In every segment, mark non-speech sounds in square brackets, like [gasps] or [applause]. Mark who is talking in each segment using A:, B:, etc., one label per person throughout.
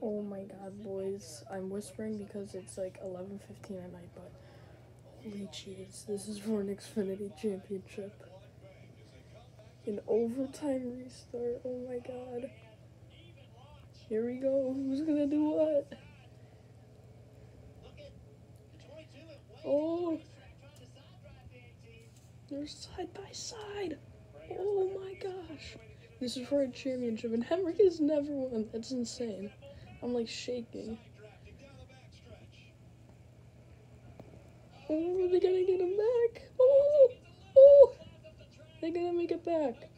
A: Oh my god, boys. I'm whispering because it's like 11.15 at night, but holy cheese. This is for an Xfinity Championship. An overtime restart. Oh my god. Here we go. Who's gonna do what? Oh. They're side by side. Oh my gosh. This is for a championship, and Hemric has never won. That's insane. I'm like shaking. Oh, they're gonna get him back. Oh, oh, they're gonna make it back.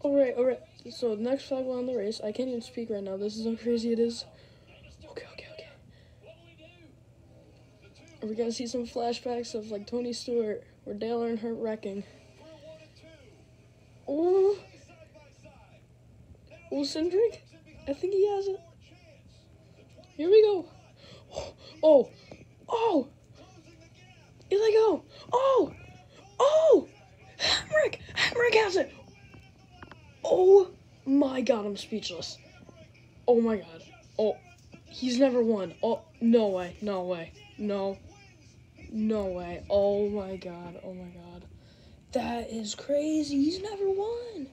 A: All right, all right. So next flag on the race. I can't even speak right now. This is how crazy it is. Okay, okay, okay. Are we gonna see some flashbacks of like Tony Stewart or Dale Earnhardt wrecking? Oh, oh, Cindric. I think he has it. Here we go. [gasps] Oh, oh, here they go. Oh, oh, Hemric, Hemric has it. Oh my god, I'm speechless. Oh my god. Oh, he's never won. Oh, no way, no way, no, no way. Oh my god, oh my god. That is crazy. He's never won.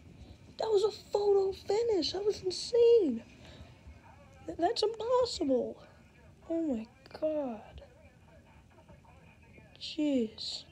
A: That was a photo finish. That was insane. Th- That's impossible. Oh my god. Jeez.